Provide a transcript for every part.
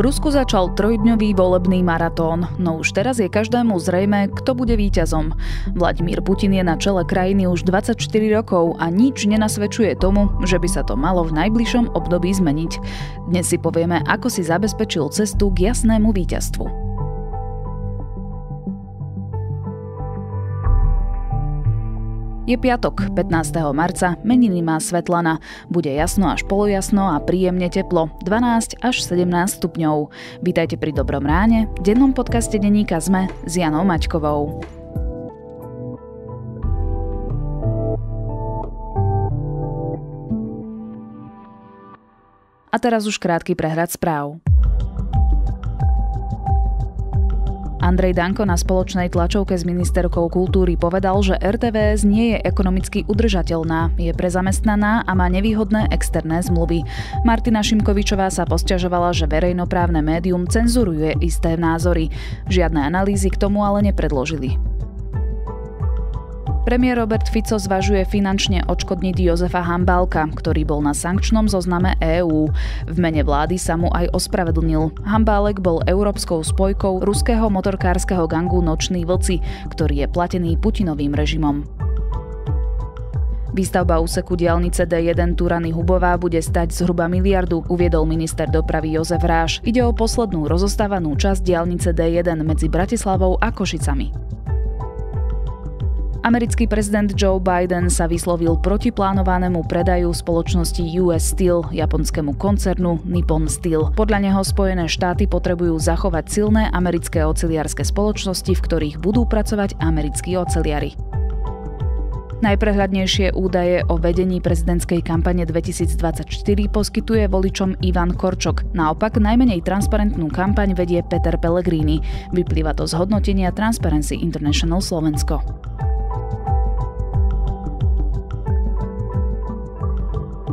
Rusku začal trojdňový volebný maratón, no už teraz je každému zrejme, kto bude víťazom. Vladimír Putin je na čele krajiny už 24 rokov a nič nenasvedčuje tomu, že by sa to malo v najbližšom období zmeniť. Dnes si povieme, ako si zabezpečil cestu k jasnému víťazstvu. Je piatok, 15. marca, meniny má Svetlana. Bude jasno až polojasno a príjemne teplo, 12 až 17 stupňov. Vítajte pri Dobrom ráne, dennom podcaste denníka ZME s Janou Maťkovou. A teraz už krátky prehľad správ. Andrej Danko na spoločnej tlačovke s ministerkou kultúry povedal, že RTVS nie je ekonomicky udržateľná, je prezamestnaná a má nevýhodné externé zmluvy. Martina Šimkovičová sa posťažovala, že verejnoprávne médium cenzuruje isté názory. Žiadne analýzy k tomu ale nepredložili. Premiér Robert Fico zvažuje finančne odškodniť Jozefa Hambálka, ktorý bol na sankčnom zozname EÚ. V mene vlády sa mu aj ospravedlnil. Hambálek bol európskou spojkou ruského motorkárskeho gangu Noční vlci, ktorý je platený Putinovým režimom. Výstavba úseku diálnice D1 Turany Hubová bude stať zhruba miliardu, uviedol minister dopravy Jozef Ráš. Ide o poslednú rozostávanú časť diálnice D1 medzi Bratislavou a Košicami. Americký prezident Joe Biden sa vyslovil proti plánovanému predaju spoločnosti US Steel japonskému koncernu Nippon Steel. Podľa neho Spojené štáty potrebujú zachovať silné americké oceliarské spoločnosti, v ktorých budú pracovať americkí oceliari. Najprehľadnejšie údaje o vedení prezidentskej kampane 2024 poskytuje voličom Ivan Korčok. Naopak najmenej transparentnú kampaň vedie Peter Pellegrini. Vyplýva to z hodnotenia Transparency International Slovensko.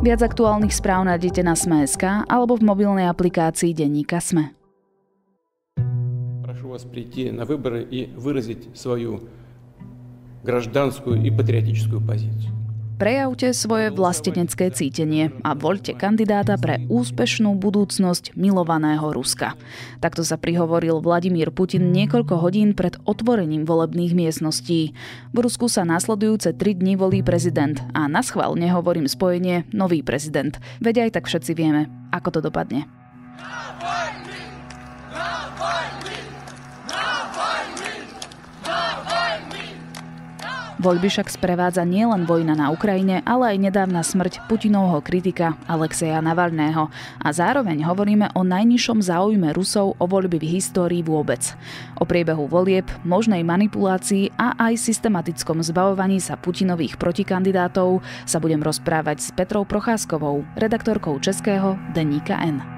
Viac aktuálnych správ nájdete na Sme.sk alebo v mobilnej aplikácii Denníka Sme. Прошу вас прийти на выборы и выразить свою гражданскую и патриотическую позицию. Prejavte svoje vlastenecké cítenie a voľte kandidáta pre úspešnú budúcnosť milovaného Ruska. Takto sa prihovoril Vladimír Putin niekoľko hodín pred otvorením volebných miestností. V Rusku sa nasledujúce tri dni volí prezident a na schvál nehovorím spojenie nový prezident. Veď aj tak všetci vieme, ako to dopadne. Voľby však sprevádza nielen vojna na Ukrajine, ale aj nedávna smrť Putinovho kritika Alexeja Navalného. A zároveň hovoríme o najnižšom záujme Rusov o voľby v histórii vôbec. O priebehu volieb, možnej manipulácii a aj systematickom zbavovaní sa Putinových protikandidátov sa budem rozprávať s Petrou Procházkovou, redaktorkou Českého denníka N.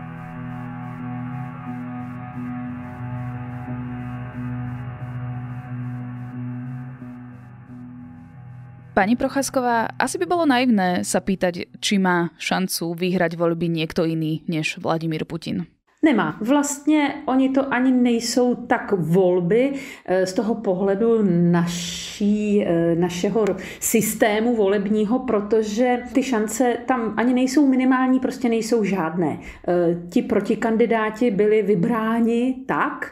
Pani Procházková, asi by bolo naivné sa pýtať, či má šancu vyhrať voľby niekto iný než Vladimír Putin. Nemá. Vlastně oni to ani nejsou tak volby eh, z toho pohledu naší, eh, našeho systému volebního, protože ty šance tam ani nejsou minimální, prostě nejsou žádné. Eh, ti protikandidáti byli vybráni tak,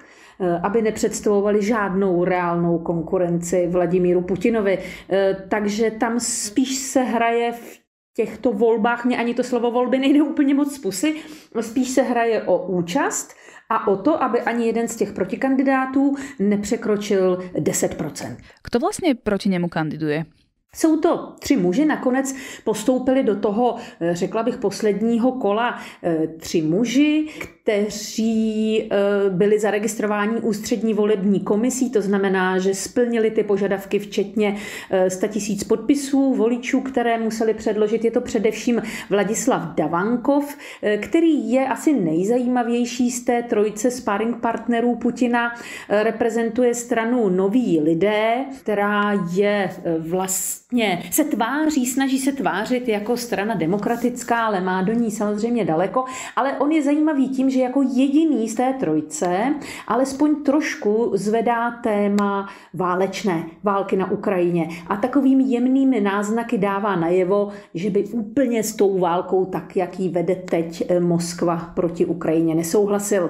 aby nepředstavovali žádnou reálnou konkurenci Vladimíru Putinovi. Eh, takže tam spíš se hraje v těchto volbách, mě ani to slovo volby nejde úplně moc z pusy, spíš se hraje o účast a o to, aby ani jeden z těch protikandidátů nepřekročil 10%. Kdo vlastně proti němu kandiduje? Jsou to tři muži, nakonec postoupili do toho, eh, řekla bych, posledního kola tři muži, kteří eh, byli zaregistrováni ústřední volební komisí, to znamená, že splnili ty požadavky včetně 100 eh, tisíc podpisů voličů, které museli předložit. Je to především Vladislav Davankov, eh, který je asi nejzajímavější z té trojice sparring partnerů Putina. Reprezentuje stranu Noví lidé, která je vlastně vlastně se tváří, snaží se tvářit jako strana demokratická, ale má do ní samozřejmě daleko. Ale on je zajímavý tím, že jako jediný z té trojce alespoň trošku zvedá téma válečné války na Ukrajině a takovými jemnými náznaky dává najevo, že by úplně s tou válkou, tak jak ji vede teď eh, Moskva proti Ukrajině, nesouhlasil.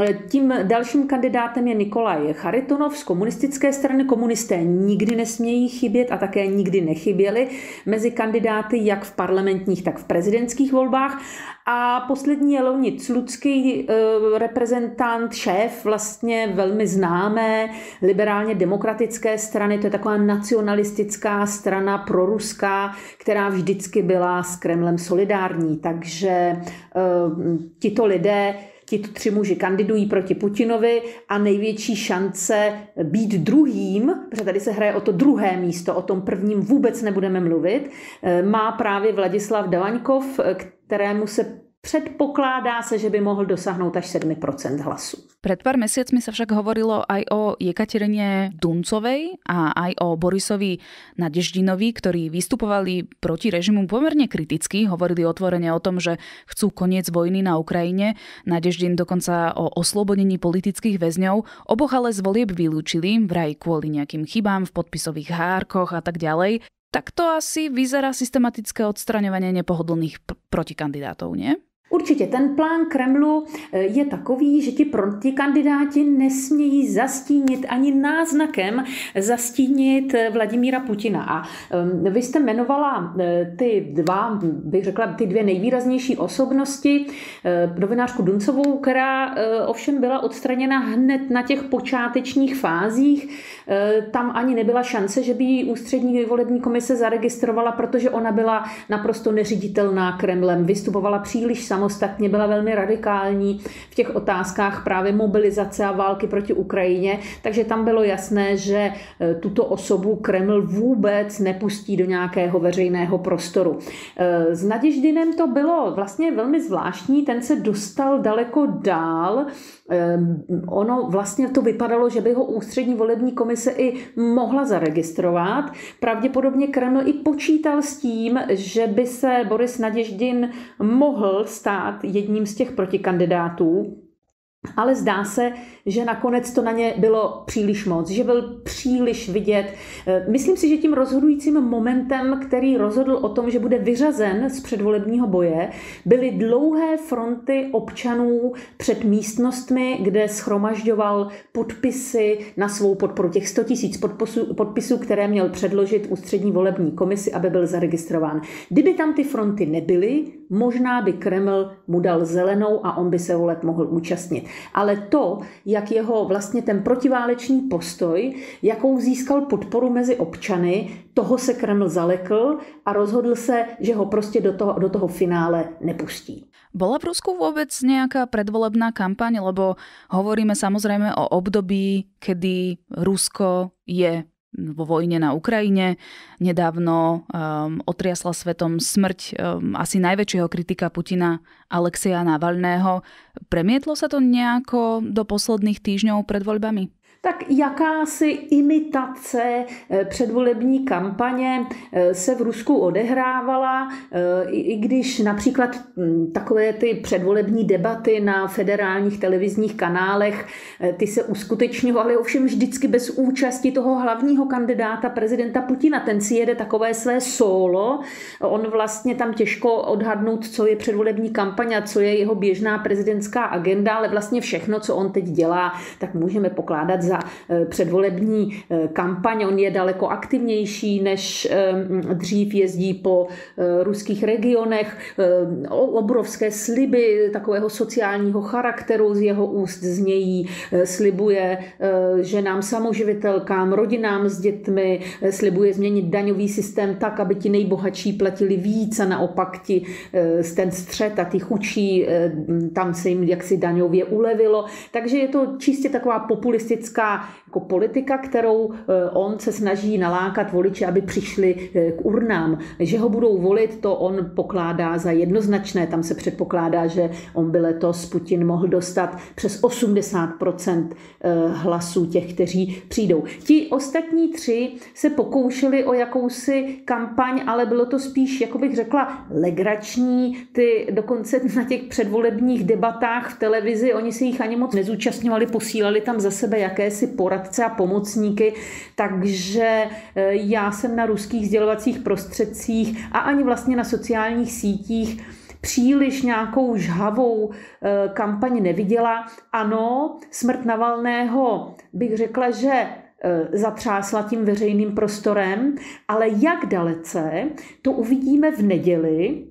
Eh, tím dalším kandidátem je Nikolaj Charitonov z komunistické strany. Komunisté nikdy nesmějí chybět a také nikdy nechyběli mezi kandidáty jak v parlamentních, tak v prezidentských volbách. A poslední je Leonid Slucký, eh, reprezentant, šéf vlastně velmi známé liberálně demokratické strany. To je taková nacionalistická strana proruská, která vždycky byla s Kremlem solidární. Takže eh, tito lidé Tito tři muži kandidují proti Putinovi a největší šance být druhým, protože tady se hraje o to druhé místo, o tom prvním vůbec nebudeme mluvit, eh, má právě Vladislav Davaňkov, kterému se Předpokládá se, že by mohl dosáhnout až 7% hlasů. Pred pár mesiacmi sa však hovorilo aj o Jekaterine Duncovej a aj o Borisovi Nadeždinovi, ktorí vystupovali proti režimu pomerne kriticky, hovorili otvorene o tom, že chcú koniec vojny na Ukrajine. Nadeždin dokonca o oslobodení politických väzňov. Oboch ale z volieb vylúčili, vraj kvôli nejakým chybám v podpisových hárkoch a tak ďalej. Tak to asi vyzerá systematické odstraňovanie nepohodlných protikandidátov, nie? Určitě ten plán Kremlu eh, je takový, že ti protikandidáti nesmějí zastínit ani náznakem zastínit eh, Vladimíra Putina. A ehm, vy jste jmenovala eh, ty dva, bych řekla, ty dvě nejvýraznější osobnosti, novinářku Duncovou, která ovšem byla odstraněna hned na těch počátečních fázích. Tam ani nebyla šance, že by ji ústřední volební komise zaregistrovala, protože ona byla naprosto neřiditelná Kremlem, vystupovala příliš samozřejmě samostatně, byla velmi radikální v těch otázkách právě mobilizace a války proti Ukrajině, takže tam bylo jasné, že e, tuto osobu Kreml vůbec nepustí do nějakého veřejného prostoru. E, s Naděždinem to bylo vlastně velmi zvláštní, ten se dostal daleko dál, e, ono vlastně to vypadalo, že by ho ústřední volební komise i mohla zaregistrovat. Pravděpodobně Kreml i počítal s tím, že by se Boris Naděždin mohl stát jedním z těch protikandidátů, ale zdá se, že nakonec to na ně bylo příliš moc, že byl příliš vidět. Eh, myslím si, že tím rozhodujícím momentem, který rozhodl o tom, že bude vyřazen z předvolebního boje, byly dlouhé fronty občanů před místnostmi, kde schromažďoval podpisy na svou podporu. Těch 100 tisíc podpisů, které měl předložit ústřední volební komisi, aby byl zaregistrován. Kdyby tam ty fronty nebyly, možná by Kreml mu dal zelenou a on by se voleb mohl účastnit. Ale to, jak jeho vlastně ten protiválečný postoj, jakou získal podporu mezi občany, toho se Kreml zalekl a rozhodl se, že ho prostě do toho, do toho finále nepustí. Bola v Rusku vôbec nejaká predvolebná kampaň, lebo hovoríme samozrejme o období, kedy Rusko je vo vojne na Ukrajine. Nedávno um, otriasla svetom smrť um, asi najväčšieho kritika Putina Alexeja Navalného. Premietlo sa to nejako do posledných týždňov pred voľbami? Tak jakási imitace eh, předvolební kampaně eh, se v Rusku odehrávala, eh, i když například hm, takové ty předvolební debaty na federálních televizních kanálech, ty se uskutečňovaly ovšem vždycky bez účasti toho hlavního kandidáta prezidenta Putina. Ten si jede takové své solo, on vlastně tam těžko odhadnout, co je předvolební kampaň a co je jeho běžná prezidentská agenda, ale vlastně všechno, co on teď dělá, tak můžeme pokládat za za eh, předvolební eh, kampaň. On je daleko aktivnější, než eh, dřív jezdí po ruských regionech. Obrovské sliby takového sociálního charakteru z jeho úst znějí. Slibuje ženám samoživitelkám, rodinám s dětmi, slibuje změnit daňový systém tak, aby ti nejbohatší platili víc a naopak ti ten střed a ty chučí, tam se jim jaksi daňově ulevilo. Takže je to čistě taková populistická ruská jako politika, kterou on se snaží nalákat voliče, aby přišli k urnám. Že ho budou volit, to on pokládá za jednoznačné. Tam se předpokládá, že on by letos Putin mohl dostat přes 80% hlasů těch, kteří přijdou. Ti ostatní tři se pokoušeli o jakousi kampaň, ale bylo to spíš, jako bych řekla, legrační. Ty dokonce na těch předvolebních debatách v televizi, oni se jich ani moc nezúčastňovali, posílali tam za sebe jakési poradce a pomocníky, takže eh, já jsem na ruských sdělovacích prostředcích a ani vlastně na sociálních sítích příliš nějakou žhavou eh, kampaň neviděla. Ano, smrt Navalného bych řekla, že eh, zatřásla tím veřejným prostorem, ale jak dalece, to uvidíme v neděli,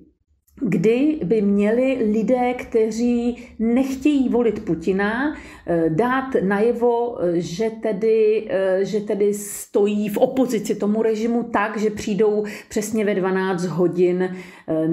kdy by měli lidé, kteří nechtějí volit Putina, eh, dát najevo, že tedy, že tedy stojí v opozici tomu režimu tak, že přijdou přesně ve 12 hodin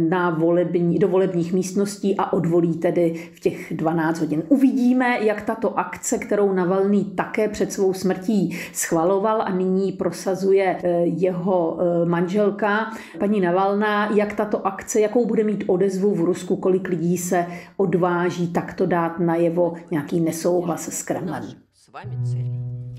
na volební, do volebních místností a odvolí tedy v těch 12 hodin. Uvidíme, jak tato akce, kterou Navalný také před svou smrtí schvaloval a nyní prosazuje eh, jeho eh, manželka, paní Navalná, jak tato akce, jakou bude mít odezvu v Rusku, kolik lidí se odváží takto dát najevo nějaký nesouhlas s Kremlem.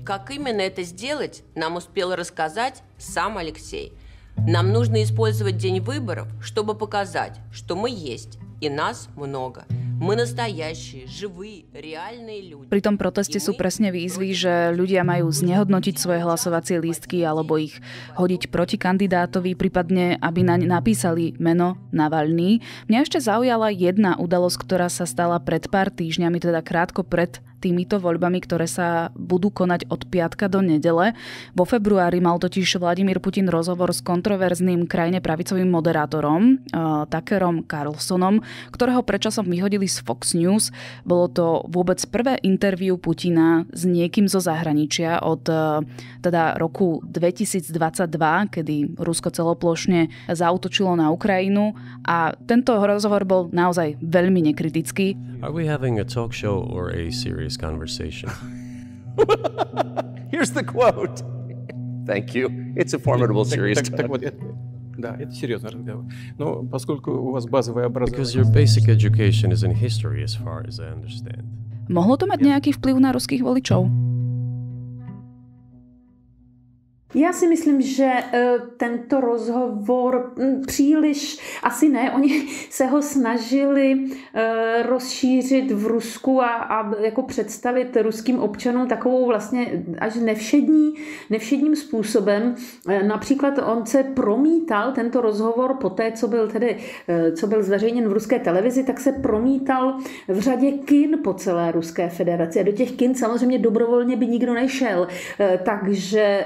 Как именно это сделать, нам успел рассказать сам Алексей. Нам нужно использовать день выборов, чтобы показать, что мы есть и нас много. My nastajaší, živí, reálne ľudia. Pri tom proteste sú presne výzvy, že ľudia majú znehodnotiť svoje hlasovacie lístky alebo ich hodiť proti kandidátovi, prípadne aby naň napísali meno Navalny. Mňa ešte zaujala jedna udalosť, ktorá sa stala pred pár týždňami, teda krátko pred týmito voľbami, ktoré sa budú konať od piatka do nedele. Vo februári mal totiž Vladimír Putin rozhovor s kontroverzným krajine pravicovým moderátorom uh, Tuckerom Carlsonom, ktorého predčasom vyhodili z Fox News. Bolo to vôbec prvé interviu Putina s niekým zo zahraničia od uh, teda roku 2022, kedy Rusko celoplošne zautočilo na Ukrajinu a tento rozhovor bol naozaj veľmi nekritický. Are we having a talk show or a serious this conversation. Here's the quote. Thank you. It's a formidable series. Because your basic education is in history, as far as I understand. Mohlo to mať nejaký vplyv na ruských voličov? Já si myslím, že e, tento rozhovor příliš, asi ne, oni se ho snažili e, rozšířit v Rusku a, a jako představit ruským občanům takovou vlastně až nevšední, nevšedním způsobem. E, například on se promítal tento rozhovor po té, co byl tedy, co byl zveřejněn v ruské televizi, tak se promítal v řadě kin po celé Ruské federaci. A do těch kin samozřejmě dobrovolně by nikdo nešel. Takže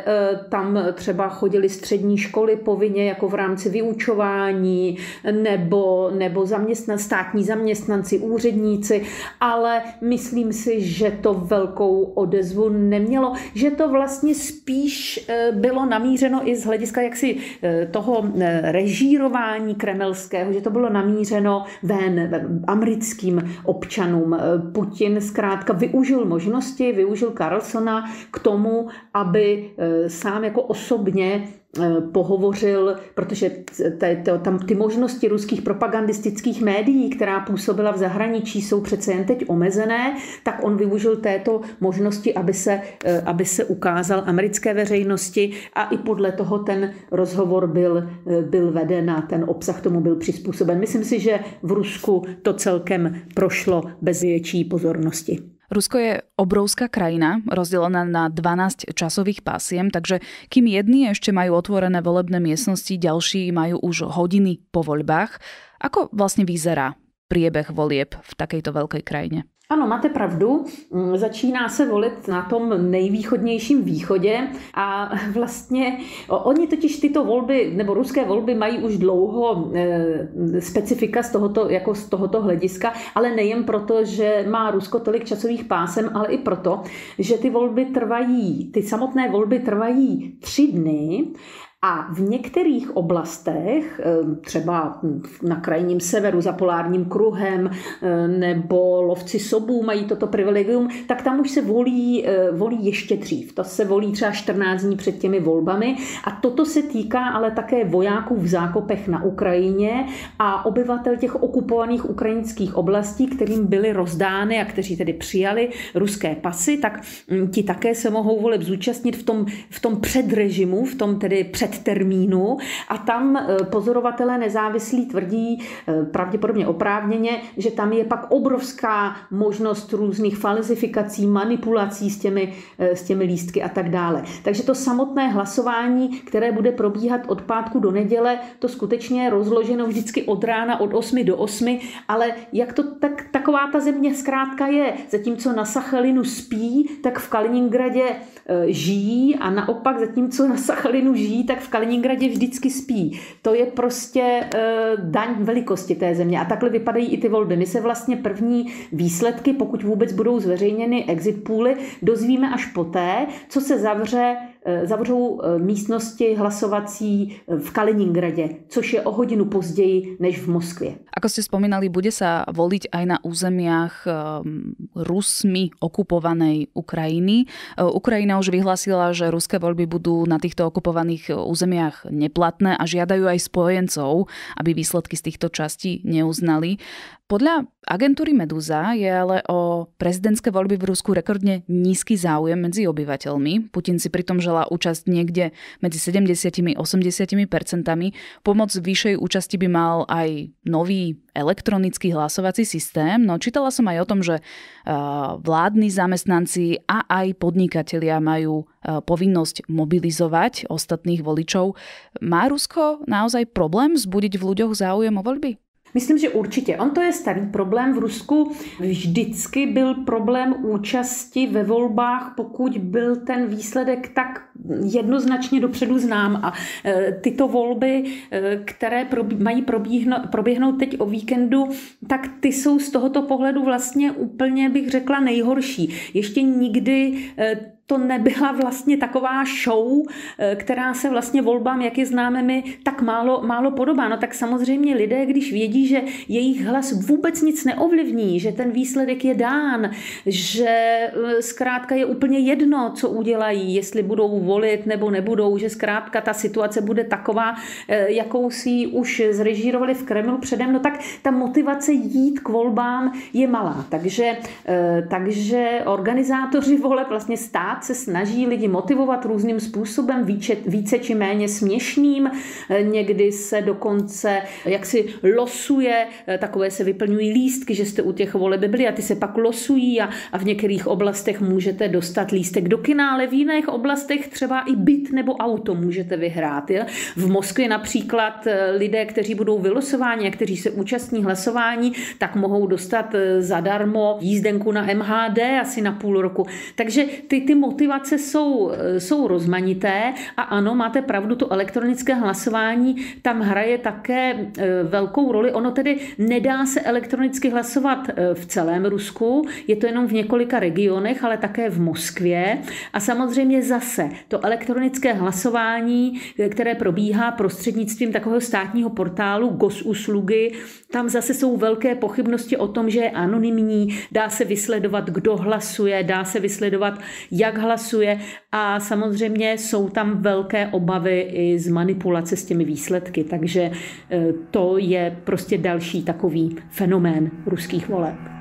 tam třeba chodili střední školy povinně jako v rámci vyučování nebo, nebo zaměstnan, státní zaměstnanci, úředníci, ale myslím si, že to velkou odezvu nemělo, že to vlastně spíš eh, bylo namířeno i z hlediska jaksi eh, toho eh, režírování kremelského, že to bylo namířeno ven americkým občanům. Putin zkrátka využil možnosti, využil Carlsona k tomu, aby sám jako osobně eh, pohovořil, protože tam ty možnosti ruských propagandistických médií, která působila v zahraničí, jsou přece jen teď omezené, tak on využil této možnosti, aby se, eh, aby se ukázal americké veřejnosti a i podle toho ten rozhovor byl, eh, byl veden a ten obsah tomu byl přizpůsoben. Myslím si, že v Rusku to celkem prošlo bez větší pozornosti. Rusko je obrovská krajina, rozdelená na 12 časových pásiem, takže kým jedni ešte majú otvorené volebné miestnosti, ďalší majú už hodiny po voľbách. Ako vlastne vyzerá priebeh volieb v takejto veľkej krajine? Ano, máte pravdu. Mm, začíná se volit na tom nejvýchodnějším východě a vlastně oni totiž tyto volby, nebo ruské volby mají už dlouho e, specifika z tohoto, jako z tohoto hlediska, ale nejen proto, že má Rusko tolik časových pásem, ale i proto, že ty volby trvají, ty samotné volby trvají tři dny A v některých oblastech, eh, třeba na krajním severu za polárním kruhem eh, nebo lovci sobů mají toto privilegium, tak tam už se volí, eh, volí ještě dřív. To se volí třeba 14 dní před těmi volbami. A toto se týká ale také vojáků v zákopech na Ukrajině a obyvatel těch okupovaných ukrajinských oblastí, kterým byly rozdány a kteří tedy přijali ruské pasy, tak hm, ti také se mohou voleb zúčastnit v tom, v tom předrežimu, v tom tedy před termínu a tam e, pozorovatelé nezávislí tvrdí e, pravděpodobně oprávněně, že tam je pak obrovská možnost různých falzifikací, manipulací s těmi, e, s těmi lístky a tak dále. Takže to samotné hlasování, které bude probíhat od pátku do neděle, to skutečně je rozloženo vždycky od rána od 8 do 8, ale jak to tak, taková ta země zkrátka je, zatímco na Sachalinu spí, tak v Kaliningradě žijí a naopak zatímco na Sachalinu žijí, tak v Kaliningradě vždycky spí. To je prostě uh, daň velikosti té země. A takhle vypadají i ty volby. My se vlastně první výsledky, pokud vůbec budou zveřejněny exit pooly, dozvíme až poté, co se zavře zavřou eh, místnosti hlasovací eh, v Kaliningradě, což je o hodinu později než v Moskvě. Ako ste spomínali, bude sa voliť aj na územiach Rusmi okupovanej Ukrajiny. Ukrajina už vyhlásila, že ruské voľby budú na týchto okupovaných územiach neplatné a žiadajú aj spojencov, aby výsledky z týchto častí neuznali. Podľa agentúry Meduza je ale o prezidentské voľby v Rusku rekordne nízky záujem medzi obyvateľmi. Putin si pritom želá účasť niekde medzi 70 a 80 percentami. Pomoc vyššej účasti by mal aj nový elektronický hlasovací systém. No čítala som aj o tom, že vládni zamestnanci a aj podnikatelia majú povinnosť mobilizovať ostatných voličov. Má Rusko naozaj problém zbudiť v ľuďoch záujem o voľby? Myslím, že určitě. On to je starý problém v Rusku. Vždycky byl problém účasti ve volbách, pokud byl ten výsledek tak jednoznačně dopředu znám. A e, tyto volby, e, které mají proběhnout teď o víkendu, tak ty jsou z tohoto pohledu vlastně úplně, bych řekla, nejhorší. Ještě nikdy e, to nebyla vlastně taková show, eh, která se vlastně volbám, jak je známe my, tak málo, málo podobá. No tak samozřejmě lidé, když vědí, že jejich hlas vůbec nic neovlivní, že ten výsledek je dán, že eh, zkrátka je úplně jedno, co udělají, jestli budou volit nebo nebudou, že zkrátka ta situace bude taková, eh, jakou si už zrežírovali v Kremlu předem, no tak ta motivace jít k volbám je malá. Takže, takže organizátoři voleb vlastně stát stát se snaží lidi motivovat různým způsobem, více, více či méně směšným. Někdy se dokonce jaksi losuje, takové se vyplňují lístky, že jste u těch voleb byli a ty se pak losují a, a v některých oblastech můžete dostat lístek do kina, ale v jiných oblastech třeba i byt nebo auto můžete vyhrát. Je? V Moskvě například eh, lidé, kteří budou vylosováni a kteří se účastní hlasování, tak mohou dostat eh, zadarmo jízdenku na MHD asi na půl roku. Takže ty, ty motivace jsou, eh, jsou rozmanité a ano, máte pravdu, to elektronické hlasování tam hraje také eh, velkou roli. Ono tedy nedá se elektronicky hlasovat eh, v celém Rusku, je to jenom v několika regionech, ale také v Moskvě. A samozřejmě zase to elektronické hlasování, které probíhá prostřednictvím takového státního portálu GOS-uslugy, tam zase jsou velké pochybnosti o tom, že je anonymní, dá se vysledovat, kdo hlasuje, dá se vysledovat, jak hlasuje a samozřejmě jsou tam velké obavy i z manipulace s těmi výsledky, takže e, to je prostě další takový fenomén ruských voleb.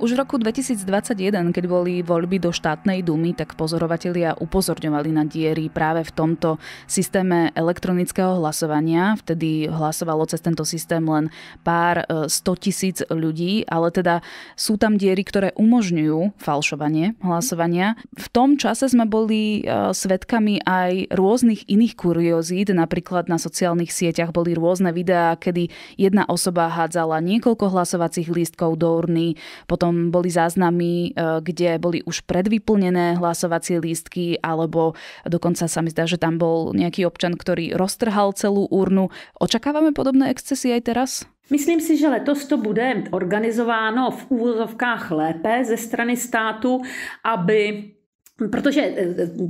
Už v roku 2021, keď boli voľby do štátnej dumy, tak pozorovatelia upozorňovali na diery práve v tomto systéme elektronického hlasovania. Vtedy hlasovalo cez tento systém len pár 100 e, tisíc ľudí, ale teda sú tam diery, ktoré umožňujú falšovanie hlasovania. V tom čase sme boli e, svetkami aj rôznych iných kuriozít, napríklad na sociálnych sieťach boli rôzne videá, kedy jedna osoba hádzala niekoľko hlasovacích lístkov do urny, potom potom boli záznamy, e, kde boli už predvyplnené hlasovacie lístky, alebo dokonca sa mi zdá, že tam bol nejaký občan, ktorý roztrhal celú urnu. Očakávame podobné excesy aj teraz? Myslím si, že letos to bude organizováno v úvozovkách lépe ze strany státu, aby Protože eh,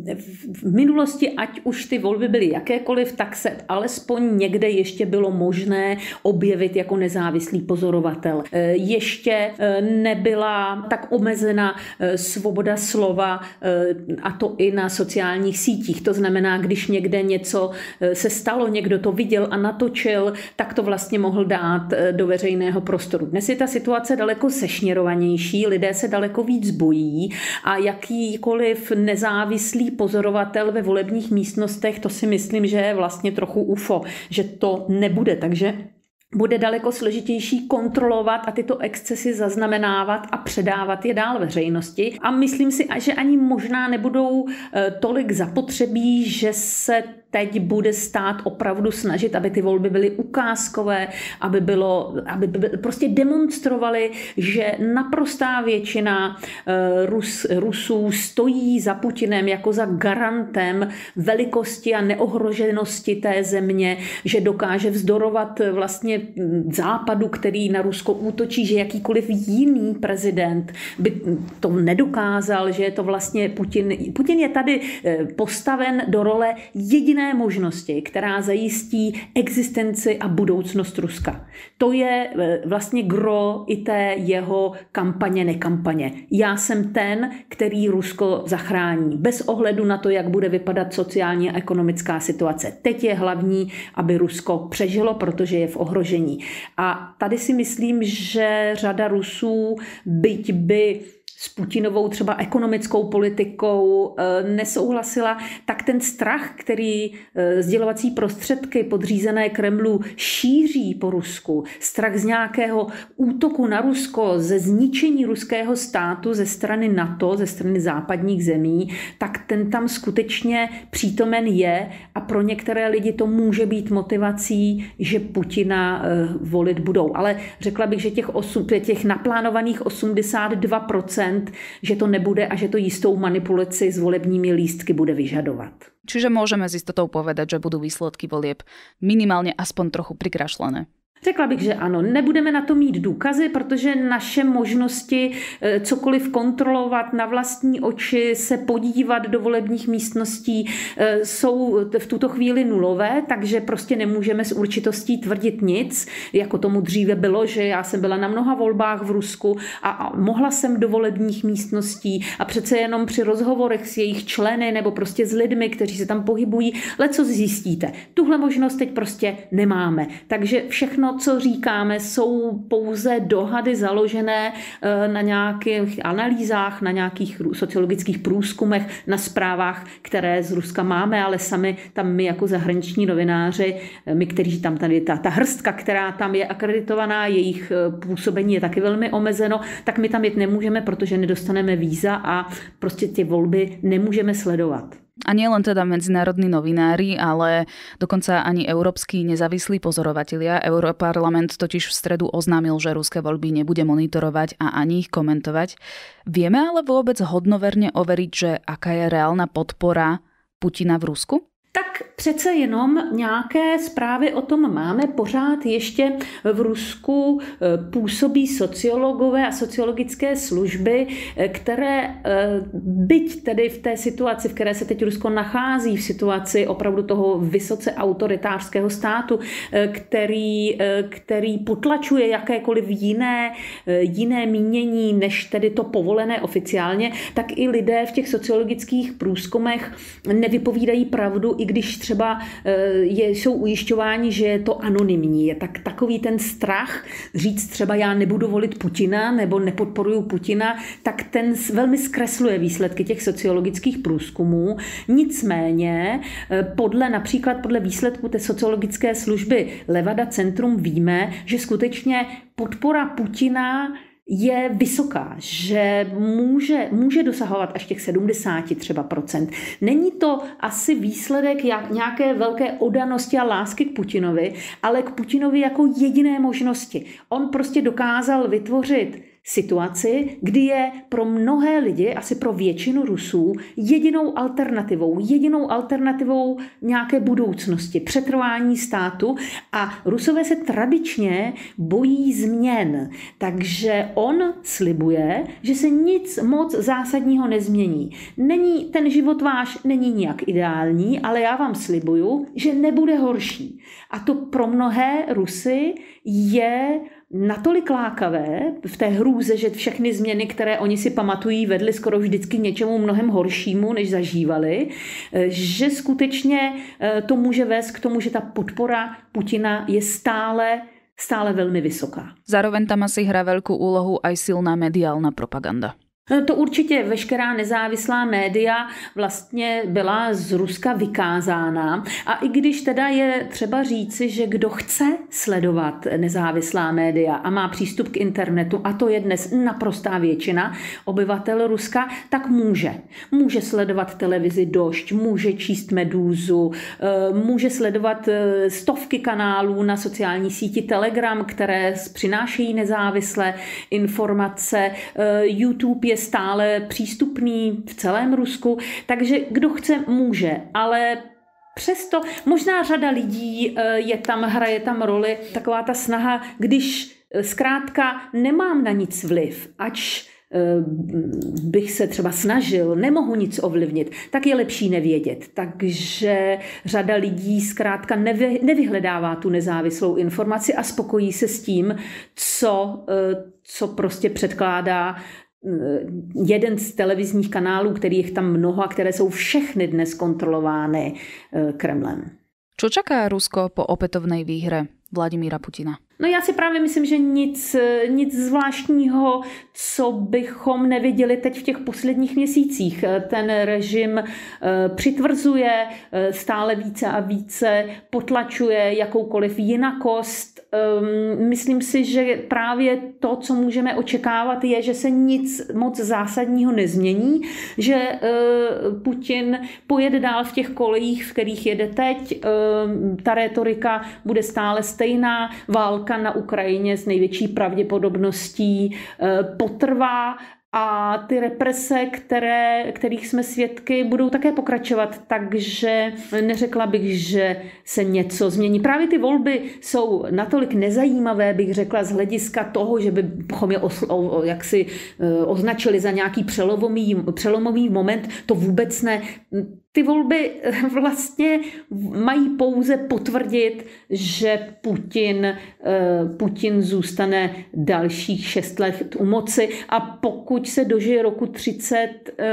eh, v minulosti, ať už ty volby byly jakékoliv, tak se alespoň někde ještě bylo možné objevit jako nezávislý pozorovatel. Eh, ještě nebyla tak omezena svoboda slova a to i na sociálních sítích. To znamená, když někde něco se stalo, někdo to viděl a natočil, tak to vlastně mohl dát do veřejného prostoru. Dnes je ta situace daleko sešněrovanější, lidé se daleko víc bojí a jakýkoliv jakýkoliv nezávislý pozorovatel ve volebních místnostech, to si myslím, že je vlastně trochu UFO, že to nebude. Takže bude daleko složitější kontrolovat a tyto excesy zaznamenávat a předávat je dál veřejnosti. A myslím si, že ani možná nebudou eh, tolik zapotřebí, že se teď bude stát opravdu snažit, aby ty volby byly ukázkové, aby bylo, aby by, prostě demonstrovali, že naprostá většina eh, Rus, Rusů stojí za Putinem jako za garantem velikosti a neohroženosti té země, že dokáže vzdorovat vlastně západu, který na Rusko útočí, že jakýkoliv jiný prezident by to nedokázal, že je to vlastně Putin. Putin je tady eh, postaven do role jediné možnosti, která zajistí existenci a budoucnost Ruska. To je e, vlastně gro i té jeho kampaně, nekampaně. Já jsem ten, který Rusko zachrání, bez ohledu na to, jak bude vypadat sociální a ekonomická situace. Teď je hlavní, aby Rusko přežilo, protože je v ohrožení. A tady si myslím, že řada Rusů, byť by s Putinovou třeba ekonomickou politikou eh, nesouhlasila, tak ten strach, který eh, sdělovací prostředky podřízené Kremlu šíří po Rusku, strach z nějakého útoku na Rusko, ze zničení ruského státu ze strany NATO, ze strany západních zemí, tak ten tam skutečně přítomen je a pro některé lidi to může být motivací, že Putina eh, volit budou. Ale řekla bych, že těch, osm, těch naplánovaných 82% že to nebude a že to jistou manipulaci s volebními lístky bude vyžadovat. Čiže môžeme s istotou povedať, že budú výsledky volieb minimálne aspoň trochu prikrašlené. Řekla bych, že ano. Nebudeme na to mít důkazy, protože naše možnosti eh, cokoliv kontrolovat na vlastní oči, se podívat do volebních místností eh, jsou v tuto chvíli nulové, takže prostě nemůžeme s určitostí tvrdit nic, jako tomu dříve bylo, že já jsem byla na mnoha volbách v Rusku a mohla jsem do volebních místností a přece jenom při rozhovorech s jejich členy nebo prostě s lidmi, kteří se tam pohybují, leco zjistíte. Tuhle možnost teď prostě nemáme. Takže všechno co říkáme, jsou pouze dohady založené eh, na nějakých analýzách, na nějakých sociologických průzkumech, na zprávách, které z Ruska máme, ale sami tam my jako zahraniční novináři, eh, my, kteří tam tady, ta, ta hrstka, která tam je akreditovaná, jejich eh, působení je taky velmi omezeno, tak my tam jet nemůžeme, protože nedostaneme víza a prostě ty volby nemůžeme sledovat. A nie len teda medzinárodní novinári, ale dokonca ani európsky nezávislí pozorovatelia. Europarlament totiž v stredu oznámil, že ruské voľby nebude monitorovať a ani ich komentovať. Vieme ale vôbec hodnoverne overiť, že aká je reálna podpora Putina v Rusku? Tak přece jenom nějaké zprávy o tom máme. Pořád ještě v Rusku eh, působí sociologové a sociologické služby, eh, které eh, byť tedy v té situaci, v které se teď Rusko nachází, v situaci opravdu toho vysoce autoritářského státu, který, který potlačuje jakékoliv jiné, jiné mínění, než tedy to povolené oficiálně, tak i lidé v těch sociologických průzkumech nevypovídají pravdu i když třeba eh, je, jsou ujišťováni, že je to anonymní. Tak takový ten strach říct třeba já nebudu volit Putina nebo nepodporuju Putina, tak ten velmi zkresluje výsledky těch sociologických průzkumů. Nicméně eh, podle například podle výsledku té sociologické služby Levada Centrum víme, že skutečně podpora Putina je vysoká, že může, může dosahovat až těch 70 třeba procent. Není to asi výsledek jak nějaké velké odanosti a lásky k Putinovi, ale k Putinovi jako jediné možnosti. On prostě dokázal vytvořit situaci, kdy je pro mnohé lidi, asi pro většinu Rusů, jedinou alternativou, jedinou alternativou nějaké budoucnosti, přetrvání státu a Rusové se tradičně bojí změn, takže on slibuje, že se nic moc zásadního nezmění. Není, ten život váš není nijak ideální, ale já vám slibuju, že nebude horší. A to pro mnohé Rusy je natolik lákavé v té hrůze, že všechny změny, které oni si pamatují, vedly skoro vždycky něčemu mnohem horšímu, než zažívali, že skutečně eh, to může vést k tomu, že ta podpora Putina je stále stále velmi vysoká. Zároveň tam asi hra veľkú úlohu aj silná mediálna propaganda. No, to určitě veškerá nezávislá média vlastně byla z Ruska vykázána. A i když teda je třeba říci, že kdo chce sledovat nezávislá média a má přístup k internetu, a to je dnes naprostá většina obyvatel Ruska, tak může. Může sledovat televizi Došť, může číst Medúzu, eh, může sledovat eh, stovky kanálů na sociální síti Telegram, které přinášejí nezávislé informace. Eh, YouTube je stále přístupný v celém Rusku, takže kdo chce, může, ale Přesto možná řada lidí eh, je tam, hraje tam roli. Taková ta snaha, když eh, zkrátka nemám na nic vliv, ač eh, bych se třeba snažil, nemohu nic ovlivnit, tak je lepší nevědět. Takže řada lidí zkrátka nevy, nevyhledává tu nezávislou informaci a spokojí se s tím, co, co prostě předkládá jeden z televizních kanálů, kterých tam mnoho a které jsou všechny dnes kontrolovány eh, Kremlem. Co čaká Rusko po opätovnej výhre Vladimíra Putina? No já si právě myslím, že nic, nic zvláštního, co bychom neviděli teď v těch posledních měsících. Ten režim eh, přitvrzuje stále více a více, potlačuje jakoukoliv jinakost, um, myslím si, že právě to, co můžeme očekávat, je, že se nic moc zásadního nezmění, že uh, Putin pojede dál v těch kolejích, v kterých jede teď. Uh, ta retorika bude stále stejná. Válka na Ukrajině s největší pravděpodobností uh, potrvá a ty represe, které, kterých jsme svědky, budou také pokračovat, takže neřekla bych, že se něco změní. Právě ty volby jsou natolik nezajímavé, bych řekla, z hlediska toho, že bychom je osl, o, jaksi e, označili za nějaký přelomový, přelomový moment, to vůbec ne. Ty volby vlastně mají pouze potvrdit, že Putin, e, Putin zůstane dalších šest let u moci a pokud se dožije roku 30 eh,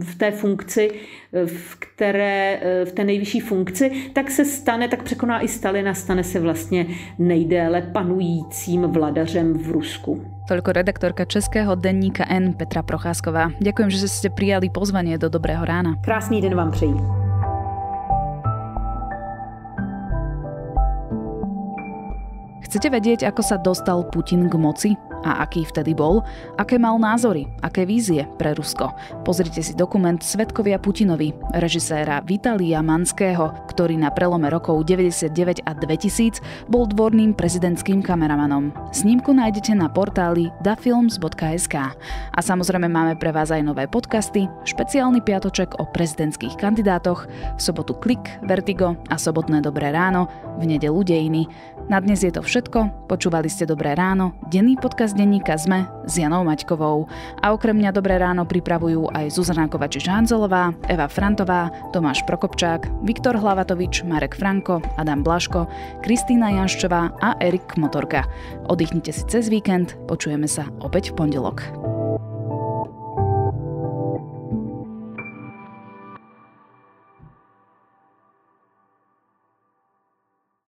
v té funkci, eh, v které, eh, v té nejvyšší funkci, tak se stane, tak překoná i Stalina, stane se vlastně nejdéle panujícím vladařem v Rusku. Toľko redaktorka Českého denníka N Petra Procházková. Ďakujem, že ste prijali pozvanie do Dobrého rána. Krásný den vám přeji. Chcete vedieť, ako sa dostal Putin k moci? A aký vtedy bol, aké mal názory, aké vízie pre Rusko. Pozrite si dokument Svetkovia Putinovi, režiséra Vitalia Manského, ktorý na prelome rokov 99 a 2000 bol dvorným prezidentským kameramanom. Snímku nájdete na portáli dafilms.sk. A samozrejme máme pre vás aj nové podcasty, špeciálny piatoček o prezidentských kandidátoch, v sobotu Klik, Vertigo a sobotné Dobré ráno, v nedelu Dejiny. Na dnes je to všetko, počúvali ste Dobré ráno, denný podcast denníka ZME s Janou Maťkovou. A okrem mňa Dobré ráno pripravujú aj Zuzana Kovačiš-Hanzelová, Eva Frantová, Tomáš Prokopčák, Viktor Hlavatovič, Marek Franko, Adam Blaško, Kristýna Janščová a Erik Motorka. Oddychnite si cez víkend, počujeme sa opäť v pondelok.